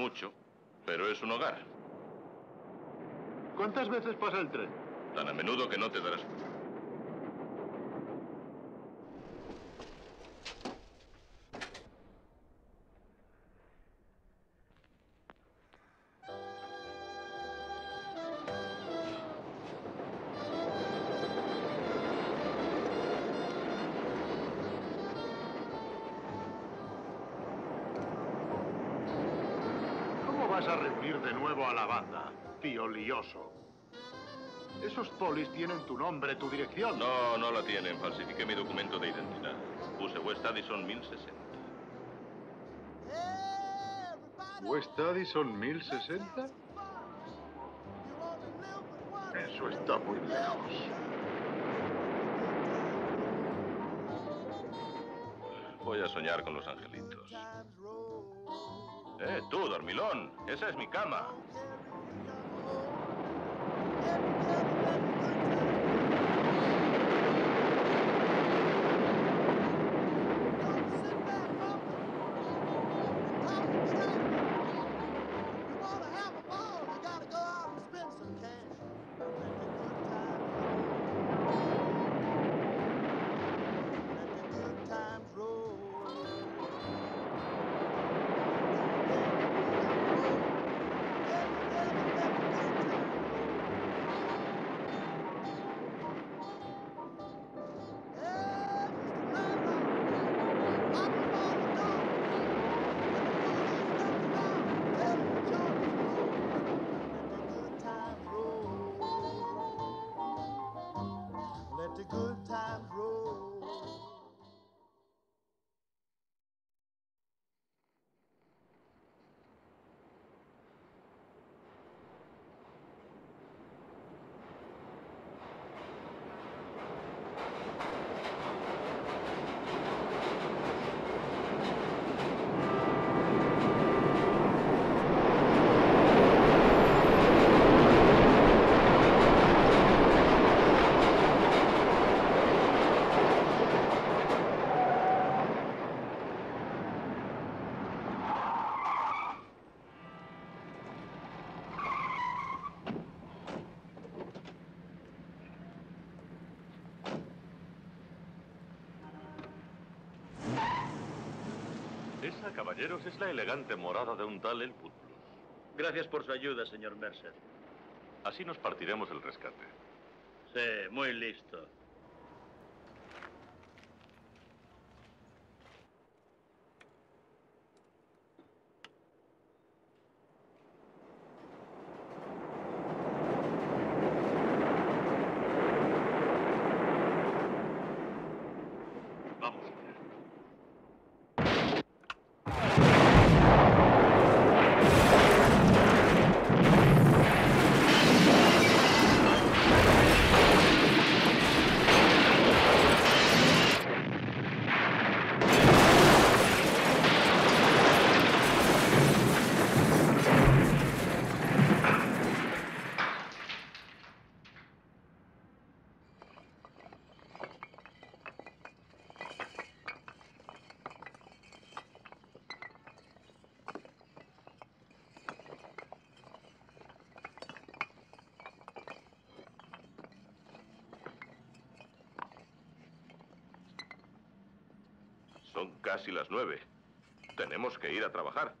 Mucho, pero es un hogar. ¿Cuántas veces pasa el tren? Tan a menudo que no te darás cuenta. Vas a reunir de nuevo a la banda, tío lioso? Esos polis tienen tu nombre, tu dirección. No, no la tienen. Falsifiqué mi documento de identidad. Puse West Addison 1060. ¿West Addison 1060? Eso está muy lejos. Voy a soñar con los angelitos. Eh, tú, dormilón. Esa es mi cama. Esa, caballeros, es la elegante morada de un tal Elwood. Gracias por su ayuda, señor Mercer. Así nos partiremos el rescate. Sí, muy listo. Casi las nueve. Tenemos que ir a trabajar.